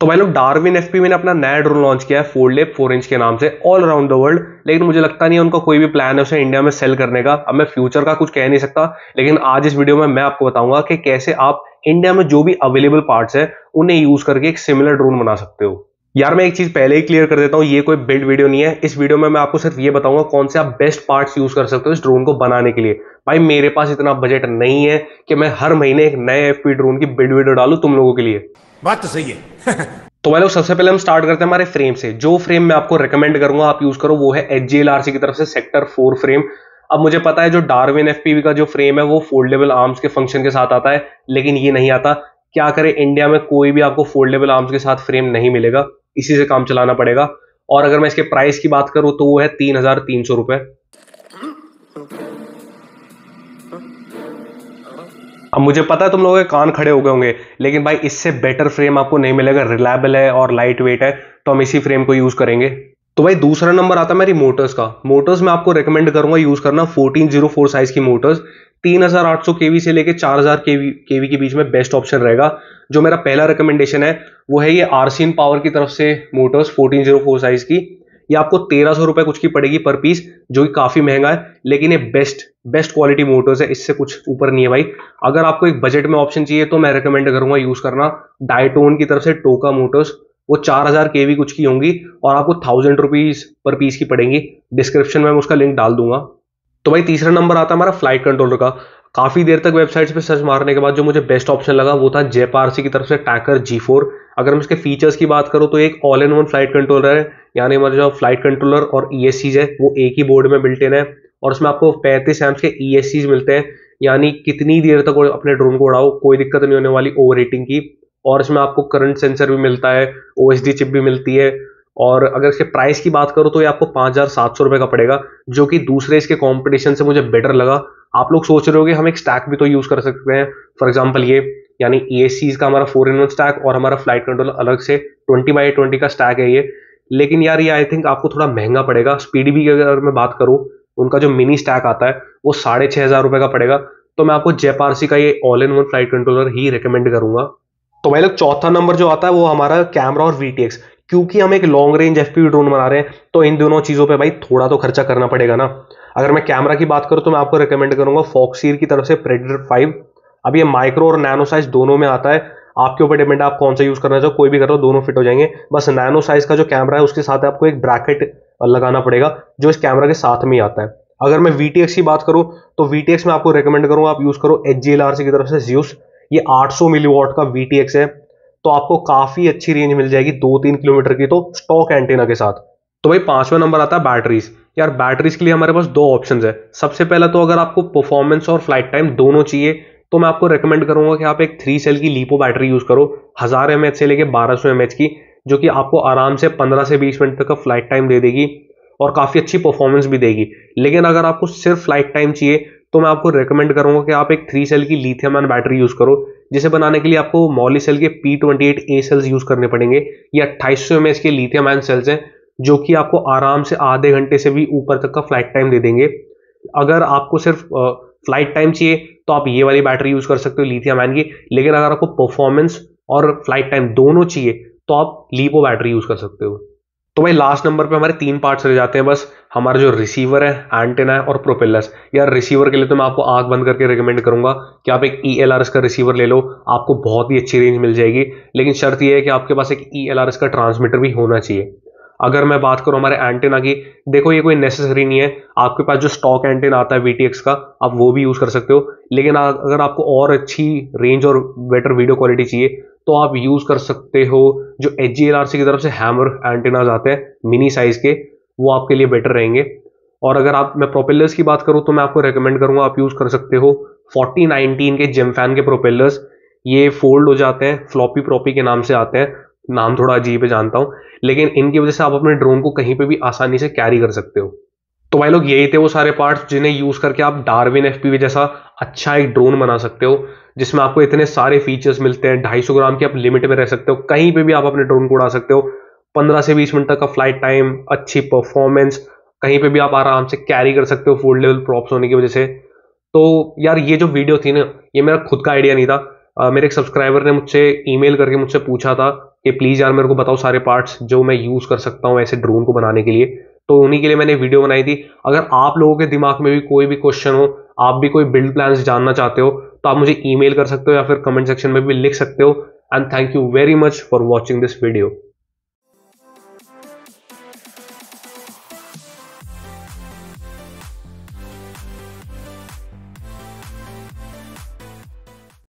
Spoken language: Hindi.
तो भाई लोग डार्विन एफ़ ने अपना नया ड्रोन लॉन्च किया है फोर लेप फोर इंच के नाम से ऑल अराउंड द वर्ल्ड लेकिन मुझे लगता नहीं है उनका कोई भी प्लान है उसे इंडिया में सेल करने का। अब मैं फ्यूचर का कुछ कह नहीं सकता, लेकिन आज इस वीडियो में मैं आपको बताऊँगा कि कैसे आप इंडिया में जो भी अवेलेबल पार्ट्स है, उन्हें यूज़ करके एक सिमिलर ड्रोन बना सकते हो। यार मैं एक चीज़ पहले ही क्लियर कर देता हूँ ये कोई बिल्ड वीडियो नहीं है। इस वीडियो में मैं आपको सिर्फ़ ये बताऊँगा कौन से आप बेस्ट पार्ट्स यूज़ कर सकते हो इस ड्रोन को बनाने के लिए। भाई मेरे पास इतना बजट नहीं है कि मैं हर महीने एक नए एफपी ड्रोन की बिल्ड वीडियो डालू तुम लोगों के लिए। बात तो सही है। तो भाई सबसे पहले हम स्टार्ट करते हैं हमारे फ्रेम से। जो फ्रेम मैं आपको रिकमेंड करूँगा आप यूज़ करो वो है एच जी की तरफ़ से सेक्टर फोर फ्रेम अब मुझे पता है जो डार्विन एफ़ का जो फ्रेम है वो फोल्डेबल आर्म्स के फ़ंक्शन के साथ आता है लेकिन ये नहीं आता। क्या करे इंडिया में कोई भी आपको फोल्डेबल आर्म्स के साथ फ्रेम नहीं मिलेगा। इसी से काम चलाना पड़ेगा। और अगर मैं इसके प्राइस की बात करूँ तो वो है तीन हज़ार तीन सौ रुपए। अब मुझे पता है तुम लोगों के कान खड़े हो गए होंगे, लेकिन भाई इससे बेटर फ्रेम आपको नहीं मिलेगा। रिलायबल है और लाइट वेट है तो हम इसी फ्रेम को यूज़ करेंगे। तो भाई दूसरा नंबर आता है मेरी मोटर्स का। मोटर्स में आपको रेकमेंड करूँगा यूज़ करना 1404 साइज़ की मोटर्स 3800 केवी से लेके 4000 केवी केवी के बीच में बेस्ट ऑप्शन रहेगा। जो मेरा पहला रिकमेंडेशन है, वो है ये आरसीन पावर की तरफ़ से मोटर्स 1404 साइज़ की। ये आपको तेरह सौ रुपए कुछ की पड़ेगी पर पीस जो कि काफ़ी महँगा है, लेकिन ये बेस्ट बेस्ट क्वालिटी मोटर्स है, इससे कुछ ऊपर नहीं है भाई। अगर आपको एक बजट में ऑप्शन चाहिए तो मैं रिकमेंड करूँगा यूज़ करना। डायटोन की तरफ़ से टोका मोटर्स वो चार हज़ार के कुछ की होंगी और आपको थाउज़ेंड रुपीज़ पर पीस की पड़ेंगी। डिस्क्रिप्शन में मैं उसका लिंक डाल दूँगा। तो भाई तीसरा नंबर आता है हमारा फ़्लाइट कंट्रोलर का। काफ़ी देर तक वेबसाइट्स पे सर्च मारने के बाद जो मुझे बेस्ट ऑप्शन लगा वो था जेपारसी की तरफ़ से टैकर जी फोर अगर मैं इसके फीचर्स की बात करूँ तो एक all in one flight controller है। यानी हमारे जो फ़्लाइट कंट्रोलर और ई e है, वो एक ही बोर्ड में बिल्ट इन है और उसमें आपको पैंतीस एम्स के ई e मिलते हैं। यानी कितनी देर तक अपने ड्रोन को उड़ाओ, कोई दिक्कत नहीं होने वाली ओवर की। और इसमें आपको करंट सेंसर भी मिलता है ओएसडी चिप भी मिलती है और अगर इसके प्राइस की बात करो तो ये आपको पाँच हज़ार सात सौ रुपए का पड़ेगा, जो कि दूसरे इसके कंपटीशन से मुझे बेटर लगा। आप लोग सोच रहे हो हम एक स्टैक भी तो यूज़ कर सकते हैं। फॉर एग्ज़ाम्पल ये, यानी ए का हमारा फोर इन वन स्टैक और हमारा फ़्लाइट कंट्रोलर अलग से ट्वेंटी बाई ट्वेंटी का स्टैक है ये। लेकिन यार, ये आई थिंक आपको थोड़ा महँगा पड़ेगा। स्पीड भी अगर मैं बात करूँ, उनका जो मिनी स्टैक आता है, वो साढ़े छः हज़ार रुपये का पड़ेगा। तो मैं आपको जेपारसी का ये all in one flight controller he recommend करूँगा। तो भाई लोग, चौथा नंबर जो आता है वो हमारा कैमरा और वीटीएक्स क्योंकि हम एक लॉन्ग रेंज एफ़ ड्रोन बना रहे हैं तो इन दोनों चीज़ों पे भाई थोड़ा तो खर्चा करना पड़ेगा ना। अगर मैं कैमरा की बात करूँ तो मैं आपको रिकमेंड करूँगा फॉक्सीर की तरफ़ से प्रेडिटर फाइव अब ये माइक्रो और नैनो साइज़ दोनों में आता है। आपके ऊपर डिपेंड है आप कौन सा यूज़ करना चाहो, कोई भी कर लो, दोनों फिट हो जाएँगे। बस नैनो साइज़ का जो कैमरा है, उसके साथ आपको एक ब्रैकेट लगाना पड़ेगा, जो इस कैमरा के साथ में आता है। अगर मैं वीटीएक्स की बात करूँ तो वीटीएक्स में आपको रिकमेंड करूँगा, आप यूज़ करो एच की तरफ़ से ज्यूस ये 800 मिलीवॉट का वीटीएक्स है तो आपको काफ़ी अच्छी रेंज मिल जाएगी दो तीन किलोमीटर की तो स्टॉक एंटेना के साथ। तो भाई पांचवा नंबर आता है बैटरीज यार बैटरीज के लिए हमारे पास दो ऑप्शंस है। सबसे पहला तो अगर आपको परफॉर्मेंस और फ़्लाइट टाइम दोनों चाहिए तो मैं आपको रिकमेंड करूँगा कि आप एक थ्री सेल की लीपो बैटरी यूज़ करो, हज़ार एम से लेके बारह सौ की, जो कि आपको आराम से पंद्रह से बीस मिनट तक का फ़्लाइट टाइम दे देगी और काफ़ी अच्छी परफॉर्मेंस भी देगी। लेकिन अगर आपको सिर्फ़ फ़्लाइट टाइम चाहिए तो मैं आपको रिकमेंड करूँगा कि आप एक थ्री सेल की लिथियम आयन बैटरी यूज़ करो, जिसे बनाने के लिए आपको मॉली सेल के P twenty eight A cells use करने पड़ेंगे, ये अट्ठाईस सौ के लिथियम आयन सेल्स हैं, जो कि आपको आराम से आधे घंटे से भी ऊपर तक का फ़्लाइट टाइम दे देंगे। अगर आपको सिर्फ़ फ़्लाइट टाइम चाहिए तो आप ये वाली बैटरी यूज़ कर सकते हो लिथियम आयन की, लेकिन अगर आपको परफॉर्मेंस और फ़्लाइट टाइम दोनों चाहिए तो आप लीपो बैटरी यूज़ कर सकते हो। तो भाई लास्ट नंबर पे हमारे तीन पार्ट्स रह जाते हैं, बस हमारा जो रिसीवर है एंटेना है और प्रोपेलर्स यार रिसीवर के लिए तो मैं आपको आँख बंद करके रिकमेंड करूँगा कि आप एक ई एल आर एस का रिसीवर ले लो, आपको बहुत ही अच्छी रेंज मिल जाएगी। लेकिन शर्त यह है कि आपके पास एक ई एल आर एस का ट्रांसमीटर भी होना चाहिए। अगर मैं बात करूँ हमारे एंटेना की, देखो ये कोई नेसेसरी नहीं है। आपके पास जो स्टॉक एंटेना आता है वीटीएक्स का, आप वो भी यूज़ कर सकते हो। लेकिन अगर आपको और अच्छी रेंज और बेटर वीडियो क्वालिटी चाहिए तो आप यूज़ कर सकते हो। जो एच की तरफ़ से हैमर एंटेनाज आते हैं मिनी साइज़ के, वो आपके लिए बेटर रहेंगे। और अगर आप, मैं प्रोपेलर्स की बात करूँ तो मैं आपको रेकमेंड करूँगा आप यूज़ कर सकते हो। 4019 के जेमफैन के प्रोपेलर्स ये फोल्ड हो जाते हैं फ्लॉपी प्रॉपी के नाम से आते हैं। नाम थोड़ा अजीब है, जानता हूँ। लेकिन इनकी वजह से आप अपने ड्रोन को कहीं पे भी आसानी से कैरी कर सकते हो। तो भाई लोग यही थे वो सारे पार्ट्स जिन्हें यूज़ करके आप डार्विन एफ़ जैसा अच्छा एक ड्रोन बना सकते हो जिसमें आपको इतने सारे फीचर्स मिलते हैं ढाई ग्राम की आप लिमिट में रह सकते हो कहीं पे भी आप अपने ड्रोन को उड़ा सकते हो पंद्रह से बीस मिनट तक का फ़्लाइट टाइम अच्छी परफॉर्मेंस कहीं पे भी आप आराम से कैरी कर सकते हो फोल्ड लेवल प्रॉप्स होने की वजह से। तो यार ये जो वीडियो थी ना ये मेरा खुद का आइडिया नहीं था। आ, मेरे एक सब्सक्राइबर ने मुझसे ईमेल करके मुझसे पूछा था कि प्लीज़ यार मेरे को बताओ सारे पार्ट्स जो मैं यूज़ कर सकता हूँ ऐसे ड्रोन को बनाने के लिए। तो उन्हीं के लिए मैंने वीडियो बनाई थी। अगर आप लोगों के दिमाग में भी कोई भी क्वेश्चन हो, आप भी कोई बिल्ड प्लान जानना चाहते हो तो आप मुझे ईमेल कर सकते हो या फिर कमेंट सेक्शन में भी लिख सकते हो। And thank you very much for watching this video